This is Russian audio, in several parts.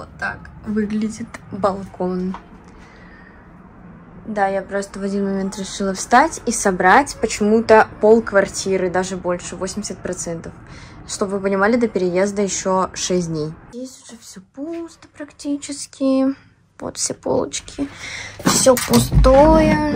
Вот так выглядит балкон. Да, я просто в один момент решила встать и собрать почему-то пол квартиры, даже больше, 80%. Чтобы вы понимали, до переезда еще 6 дней. Здесь уже все пусто практически. Вот все полочки. Все пустое.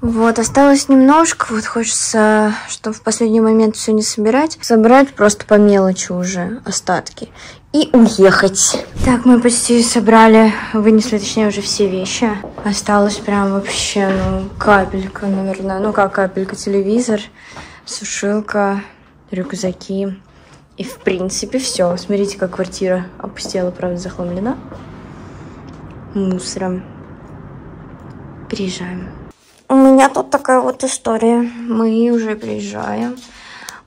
Вот, осталось немножко. Вот хочется, чтобы в последний момент все не собирать. Собрать просто по мелочи уже остатки. И уехать. Так, мы почти собрали, вынесли, точнее, уже все вещи. Осталось прям вообще, ну, капелька, наверное. Ну, как капелька, телевизор, сушилка, рюкзаки. И, в принципе, все. Смотрите, как квартира опустела, правда, захламлена. Мусором. Приезжаем. У меня тут такая вот история. Мы уже приезжаем.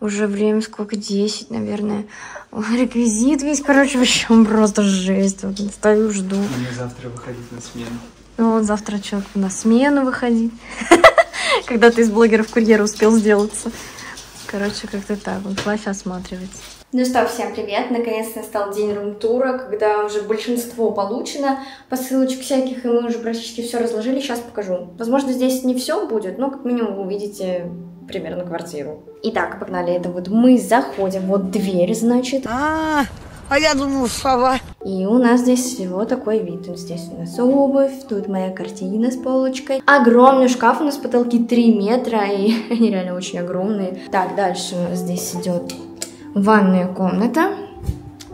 Уже время сколько? 10, наверное. Реквизит весь, короче, вообще просто жесть. Вот стою, жду. Мне завтра выходить на смену. Ну вот завтра человек на смену выходить. Когда ты из блогеров курьера успел сделаться. Короче, как-то так. Вот плащ осматривать. Ну что, всем привет! Наконец-то настал день рум-тура, когда уже большинство получено, посылочек всяких, и мы уже практически все разложили. Сейчас покажу. Возможно, здесь не все будет, но как минимум вы увидите примерно квартиру. Итак, погнали. Это вот мы заходим, вот дверь, значит. А, а я думал, сова. И у нас здесь вот такой вид. Здесь у нас обувь, тут моя картина с полочкой. Огромный шкаф, у нас потолки 3 метра, и они реально очень огромные. Так, дальше у нас здесь идет ванная комната.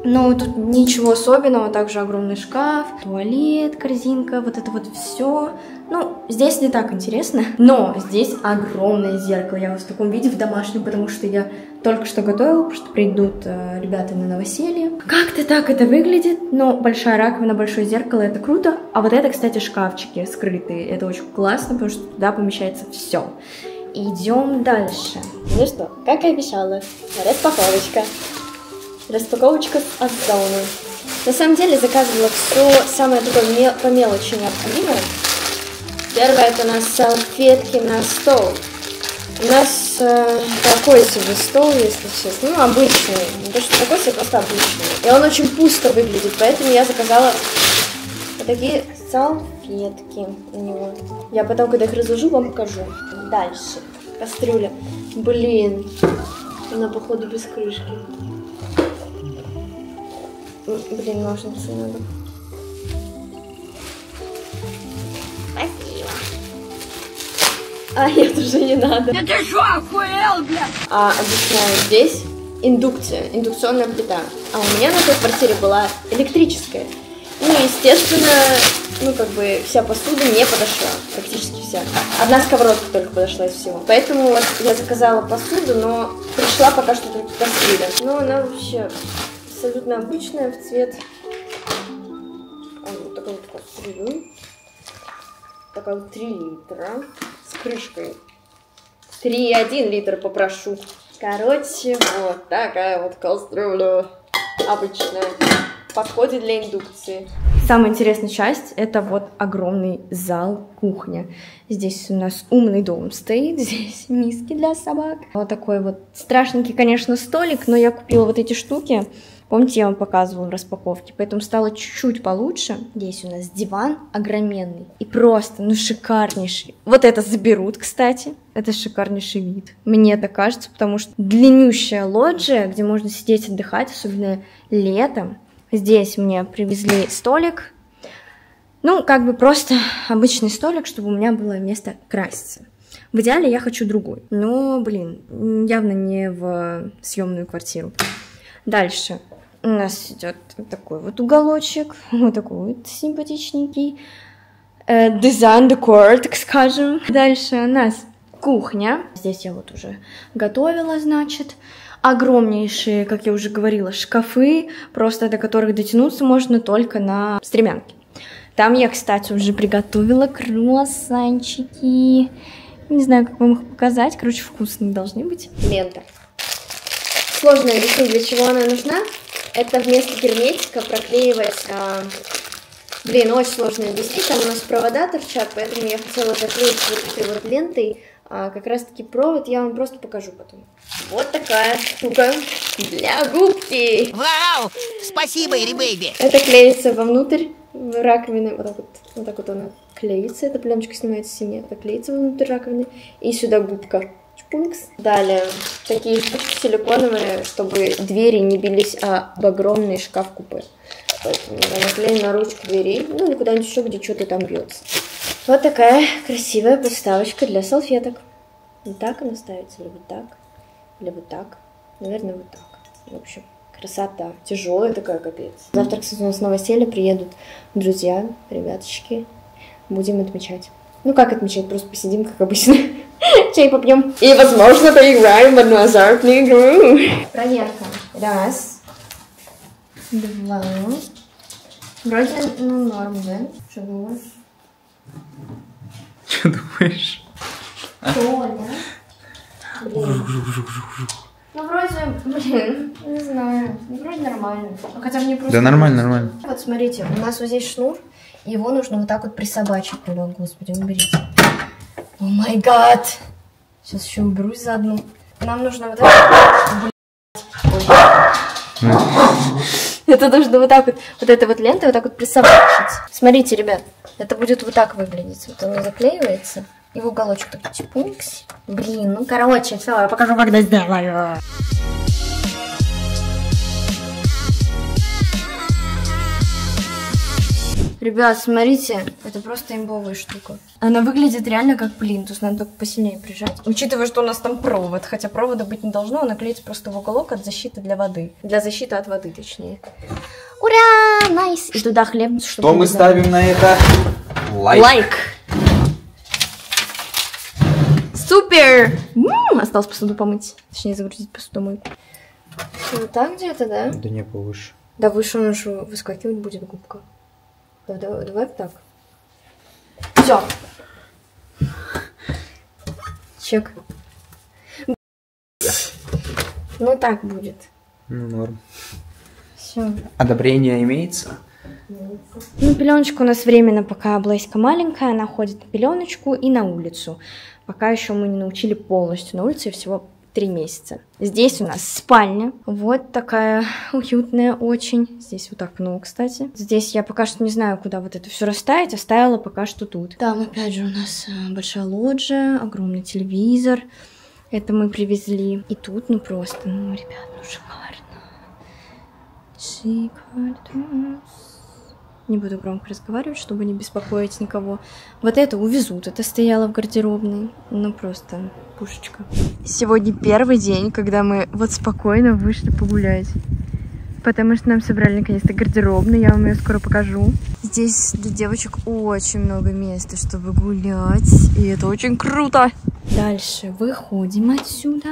Но тут ничего особенного, также огромный шкаф, туалет, корзинка, вот это вот все. Ну, здесь не так интересно, но здесь огромное зеркало. Я вот в таком виде в домашнем, потому что я только что готовила, потому что придут э, ребята на новоселье. Как-то так это выглядит, но большая раковина, большое зеркало, это круто. А вот это, кстати, шкафчики скрытые, это очень классно, потому что туда помещается все. Идем дальше. Ну что, как и обещала, распаковочка. Распаковочка с Озоны. На самом деле заказывала все самое такое по мелочи необходимое. Первое это у нас салфетки на стол. У нас э, такой себе стол, если честно. Ну, обычный. Не то, что такой себе, просто обычный. И он очень пусто выглядит, поэтому я заказала вот такие салфетки у него. Я потом, когда их разложу, вам покажу. Дальше. Кастрюля. Блин. Она, походу, без крышки. Блин, ножницы надо. Спасибо. А, нет, уже не надо. Да ты что, охуел, блядь? А, объясняю, здесь индукция, индукционная плита. А у меня на той квартире была электрическая. Ну, естественно, ну, как бы вся посуда не подошла, практически вся. Одна сковородка только подошла из всего. Поэтому вот я заказала посуду, но пришла пока что только кастрюля. Но она вообще абсолютно обычная в цвет. А, вот такой вот кастрюлю. Такая вот 3 литра с крышкой. 3,1 литр попрошу. Короче, вот такая вот кастрюля обычная. Подходит для индукции. Самая интересная часть — это вот огромный зал, кухня. Здесь у нас умный дом стоит, здесь миски для собак. Вот такой вот страшненький, конечно, столик, но я купила вот эти штуки. Помните, я вам показывала в распаковке, поэтому стало чуть-чуть получше. Здесь у нас диван огроменный и просто, ну, шикарнейший. Вот это заберут, кстати. Это шикарнейший вид. Мне это кажется, потому что длиннющая лоджия, где можно сидеть отдыхать, особенно летом. Здесь мне привезли столик. Ну, как бы просто обычный столик, чтобы у меня было место краситься. В идеале я хочу другой. Но, блин, явно не в съемную квартиру. Дальше у нас идет такой вот уголочек, вот такой вот симпатичненький. Э, дизайн, декор, так скажем. Дальше у нас кухня. Здесь я вот уже готовила, значит. Огромнейшие, как я уже говорила, шкафы, просто до которых дотянуться можно только на стремянке. Там я, кстати, уже приготовила круассанчики. Не знаю, как вам их показать. Короче, вкусные должны быть. Лента. Сложно объяснить, для чего она нужна. Это вместо герметика проклеивать... А... Блин, очень сложно объяснить. Там у нас провода торчат, поэтому я хотела заклеить вот этой вот лентой А как раз таки провод я вам просто покажу потом. Вот такая штука для губки. Вау! Спасибо, Ири Бэйби! Это клеится вовнутрь раковины. Вот так вот, вот так вот она клеится. Эта пленочка снимается в стене. Это клеится внутрь раковины. И сюда губка. Чпункс. Далее, такие силиконовые, чтобы двери не бились об огромный шкаф купе. Поэтому я наклею на ручку дверей, ну или куда-нибудь еще, где что-то там бьется. Вот такая красивая подставочка для салфеток. Вот так она ставится, или вот так, или вот так. Наверное, вот так. В общем, красота. Тяжелая такая, капец. Завтра, кстати, у нас с новоселья приедут друзья, ребяточки. Будем отмечать. Ну, как отмечать? Просто посидим, как обычно. Чай попьем. И, возможно, поиграем в одну азартную игру. Проверка. Раз. Два. Вроде, ну, норм, да? Что думаешь? Что думаешь? Коля. Блин. Ну, вроде, блин, не знаю. Вроде нормально. Ну, Хотя мне просто... Да нормально, нормально. Вот смотрите, у нас вот здесь шнур, и его нужно вот так вот присобачить туда, господи, уберите. О май гад! Сейчас еще уберусь заодно. Нам нужно вот. Блядь. Это нужно вот так вот, вот этой вот лентой вот так вот присобачить. Смотрите, ребят, это будет вот так выглядеть. Вот оно заклеивается, и в уголочек такой чпункс. Блин, ну короче, все, я покажу, когда сделаю. Ребят, смотрите, это просто имбовая штука. Она выглядит реально как плинтус, надо только посильнее прижать. Учитывая, что у нас там провод, хотя провода быть не должно, она клеится просто в уголок от защиты для воды. Для защиты от воды, точнее. Ура! Nice! И туда хлеб, чтобы Что мы ставим на это? Лайк. Лайк! Супер! М, Осталось посуду помыть. Точнее, загрузить посудомойку. Вот так где-то, да? Да не повыше. Да выше он же выскакивать будет губка. Да, давай, давай так. Все. Чек. Ну так будет. Ну, норм. Все. Одобрение имеется? Ну, пеленочка у нас временно, пока Блейска маленькая, она ходит на пеленочку и на улицу. Пока еще мы не научили полностью на улице, всего три месяца. Здесь у нас спальня, вот такая уютная очень. Здесь вот окно, кстати. Здесь я пока что не знаю, куда вот это все расставить, оставила пока что тут. Там опять же у нас э, большая лоджия, огромный телевизор. Это мы привезли. И тут, ну просто, ну, ребят, ну шикарно. Шикарно. Не буду громко разговаривать, чтобы не беспокоить никого. Вот это увезут. Это стояло в гардеробной. Ну, просто пушечка. Сегодня первый день, когда мы вот спокойно вышли погулять. Потому что нам собрали наконец-то гардеробную. Я вам ее скоро покажу. Здесь для девочек очень много места, чтобы гулять. И это очень круто. Дальше выходим отсюда.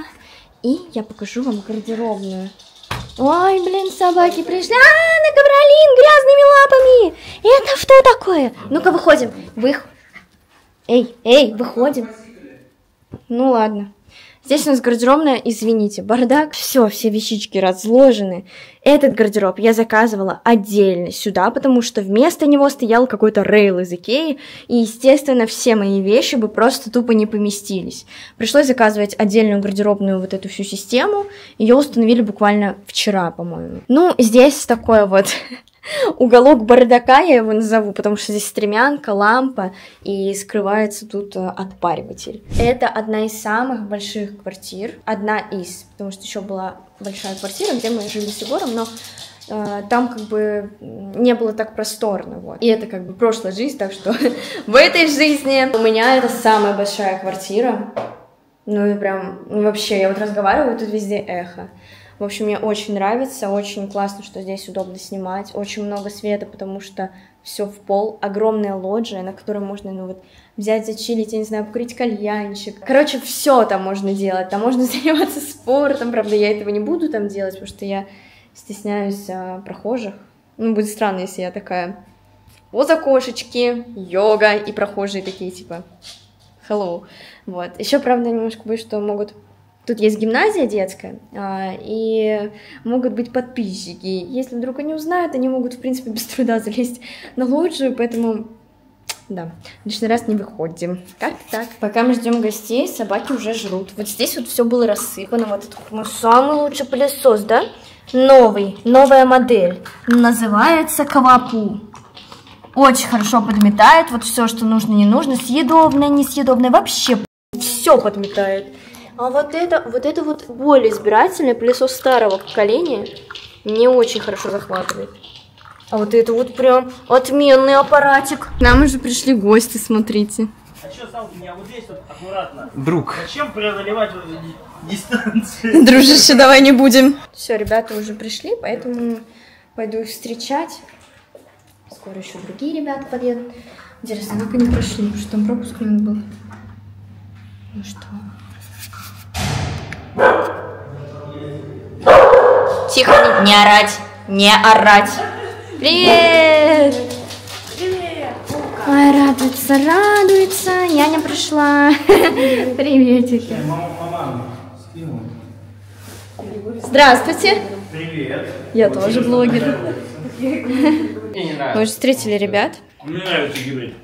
И я покажу вам гардеробную. Ой, блин, собаки пришли. А, на грязными лапами. Это что такое? Ну-ка, выходим. Вых... Эй, эй, выходим. Ну ладно. Здесь у нас гардеробная, извините, бардак. Все, все вещички разложены. Этот гардероб я заказывала отдельно сюда, потому что вместо него стоял какой-то рейл из Икеи, и, естественно, все мои вещи бы просто тупо не поместились. Пришлось заказывать отдельную гардеробную вот эту всю систему. Ее установили буквально вчера, по-моему. Ну, здесь такое вот уголок бардака, я его назову, потому что здесь стремянка, лампа и скрывается тут э, отпариватель. Это одна из самых больших квартир, одна из, потому что еще была большая квартира, где мы жили с Егором, но э, там как бы не было так просторно, вот. И это как бы прошлая жизнь, так что в этой жизни у меня это самая большая квартира. Ну и прям, ну вообще, я вот разговариваю, тут везде эхо. В общем, мне очень нравится, очень классно, что здесь удобно снимать, очень много света, потому что все в пол, огромная лоджия, на которой можно, ну вот, взять, зачилить, я не знаю, покурить кальянчик. Короче, все там можно делать, там можно заниматься спортом, правда, я этого не буду там делать, потому что я стесняюсь а, прохожих. Ну, будет странно, если я такая, вот окошечки, йога, и прохожие такие, типа, hello. Вот. Еще, правда, немножко боюсь, что могут Тут есть гимназия детская, а, и могут быть подписчики. Если вдруг они узнают, они могут, в принципе, без труда залезть на лоджию, поэтому Да, лишний раз не выходим. Как так? Пока мы ждем гостей, собаки уже жрут. Вот здесь вот все было рассыпано. Вот это мой самый лучший пылесос, да? Новый, новая модель. Называется Кавапу. Очень хорошо подметает. Вот все, что нужно, не нужно. Съедобное, несъедобное. Вообще все подметает. А вот это, вот это вот более избирательный пылесос старого поколения не очень хорошо захватывает. А вот это вот прям отменный аппаратик. К нам уже пришли гости, смотрите. А что, Салки, меня вот здесь вот аккуратно. Друг. Зачем преодолевать вот эти дистанции? Дружище, давай не будем. Все, ребята уже пришли, поэтому пойду их встречать. Скоро еще другие ребята подъедут. Интересно, как они прошли? Что там пропуск у них был? Ну что? Тихо, не орать, не орать. Привет! Привет! Ой, радуется, радуется. Няня пришла. Приветики. Здравствуйте. Привет. Я тоже блогер. Мне не Мы уже встретили ребят. Мне нравится гибрид.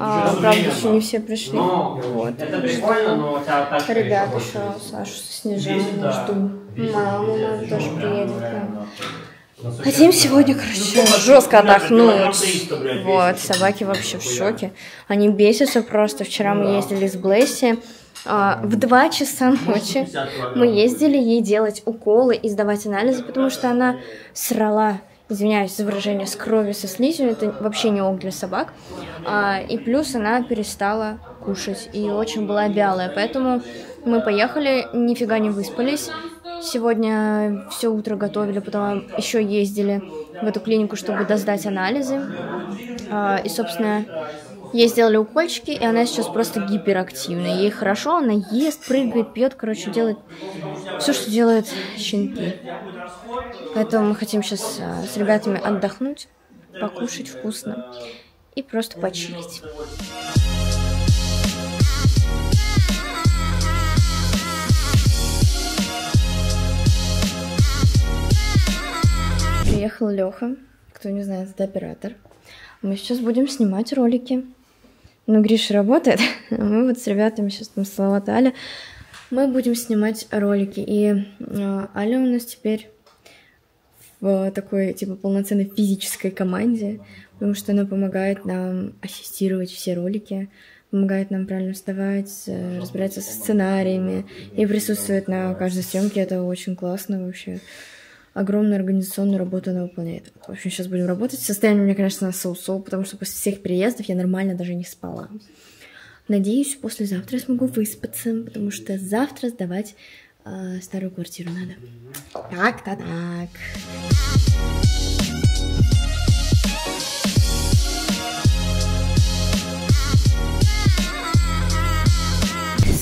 А, правда, еще не все пришли. Но Вот. это прикольно, но тебя Ребят еще Сашу с Снежаной жду. Маму мою тоже приедет. к нам. Хотим сегодня, короче, жестко отдохнуть. Вот, собаки вообще в шоке. Они бесятся просто. Вчера мы ездили с Блесси. а, в 2 часа ночи мы ездили ей делать уколы и сдавать анализы, потому что она срала, извиняюсь за выражение, с кровью, со слизью. Это вообще не ок для собак. А, и плюс она перестала кушать и очень была вялая. Поэтому мы поехали, нифига не выспались. Сегодня все утро готовили, потом еще ездили в эту клинику, чтобы доздать анализы. А, И, собственно, ей сделали укольчики, и она сейчас просто гиперактивная. Ей хорошо, она ест, прыгает, пьет, короче, делает все, что делают щенки. Поэтому мы хотим сейчас с ребятами отдохнуть, покушать вкусно и просто почилить. Приехал Леха, кто не знает, это оператор. Мы сейчас будем снимать ролики. Ну, Гриша работает, а мы вот с ребятами сейчас там Салават Аля. Мы будем снимать ролики. И э, Аля у нас теперь в такой, типа, полноценной физической команде, потому что она помогает нам ассистировать все ролики, помогает нам правильно вставать, э, разбираться со сценариями и присутствует на каждой съемке. Это очень классно вообще. Огромную организационную работу она выполняет. В общем, сейчас будем работать. Состояние у меня, конечно, соу-соу, потому что после всех переездов я нормально даже не спала. Надеюсь, послезавтра я смогу выспаться, потому что завтра сдавать э, старую квартиру надо. Так-то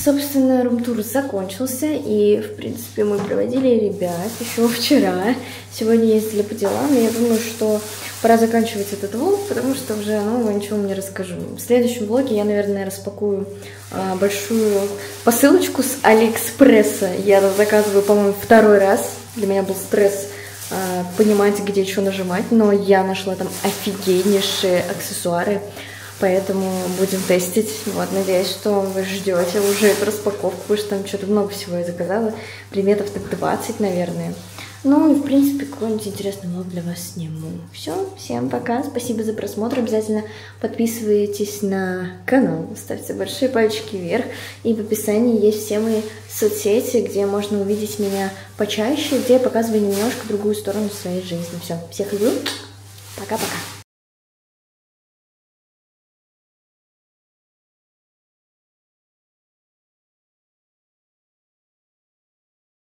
Собственно, румтур закончился, и, в принципе, мы проводили ребят еще вчера. Сегодня ездили по делам, и я думаю, что пора заканчивать этот влог, потому что уже нового ничего не расскажу. В следующем влоге я, наверное, распакую а, большую посылочку с Алиэкспресса. Я заказываю, по-моему, второй раз. Для меня был стресс а, понимать, где что нажимать, но я нашла там офигеннейшие аксессуары. Поэтому будем тестить. Вот, надеюсь, что вы ждете уже эту распаковку, потому что там что-то много всего я заказала. Предметов так 20, наверное. Ну и, в принципе, какой-нибудь интересный влог для вас сниму. Все, всем пока, спасибо за просмотр. Обязательно подписывайтесь на канал, ставьте большие пальчики вверх. И в описании есть все мои соцсети, где можно увидеть меня почаще, где я показываю немножко другую сторону своей жизни. Все, всех люблю. Пока-пока.